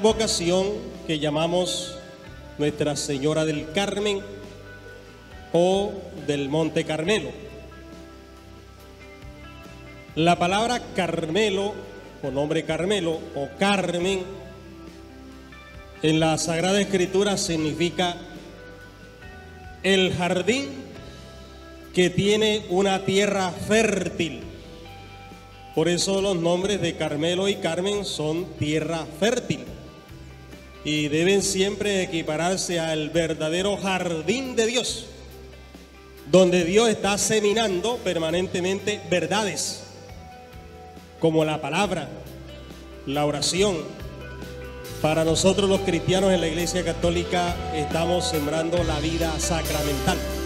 vocación que llamamos Nuestra Señora del Carmen o del Monte Carmelo. La palabra Carmelo, o nombre Carmelo, o Carmen, en la Sagrada Escritura significa el jardín que tiene una tierra fértil. Por eso los nombres de Carmelo y Carmen son tierra fértil. Y deben siempre equipararse al verdadero jardín de Dios, donde Dios está seminando permanentemente verdades, como la palabra, la oración, para nosotros los cristianos en la Iglesia Católica estamos sembrando la vida sacramental.